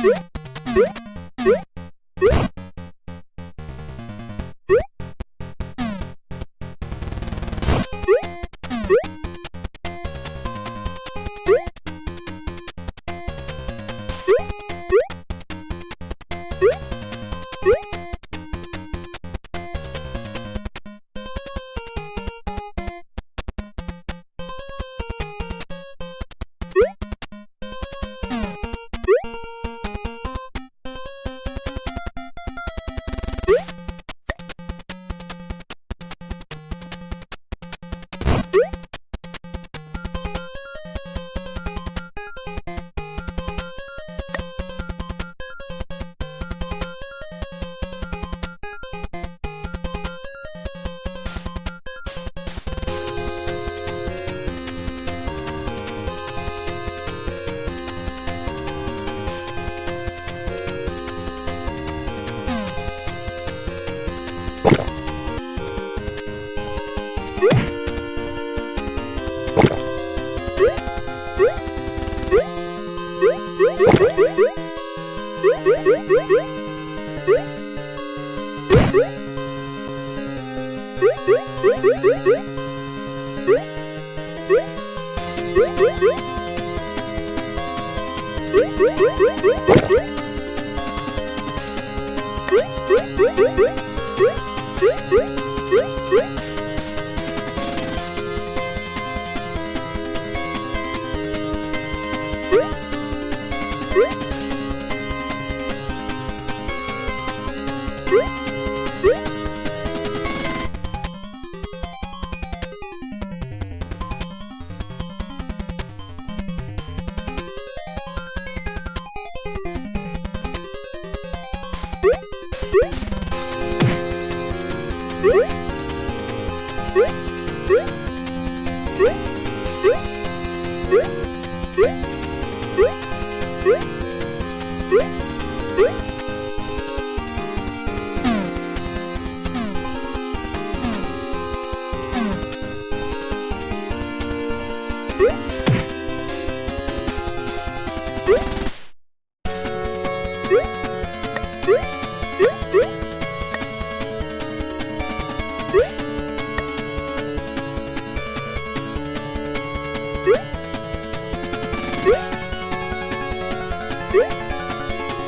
Thank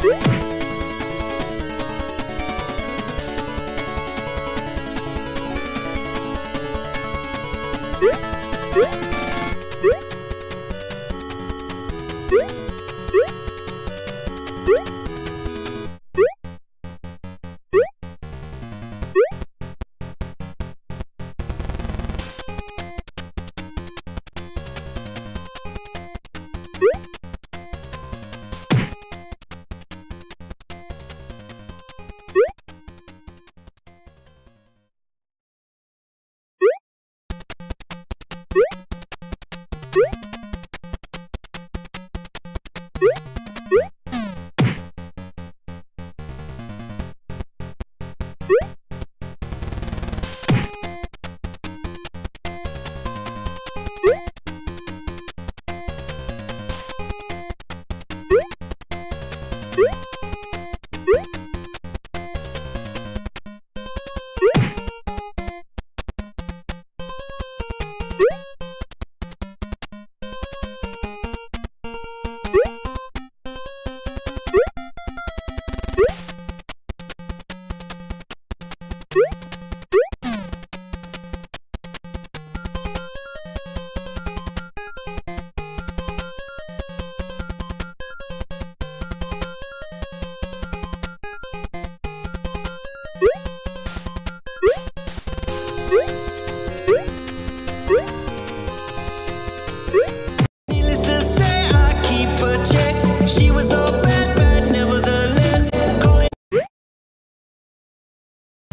Thank you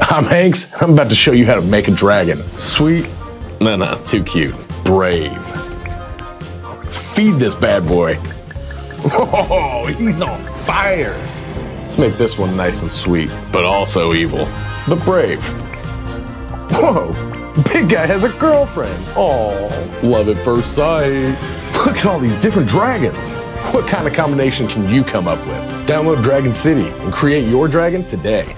I'm Hanks. I'm about to show you how to make a dragon. Sweet? No, no, too cute. Brave. Let's feed this bad boy. Oh, he's on fire. Let's make this one nice and sweet, but also evil, but brave. Whoa, big guy has a girlfriend. Oh, love at first sight. Look at all these different dragons. What kind of combination can you come up with? Download Dragon City and create your dragon today.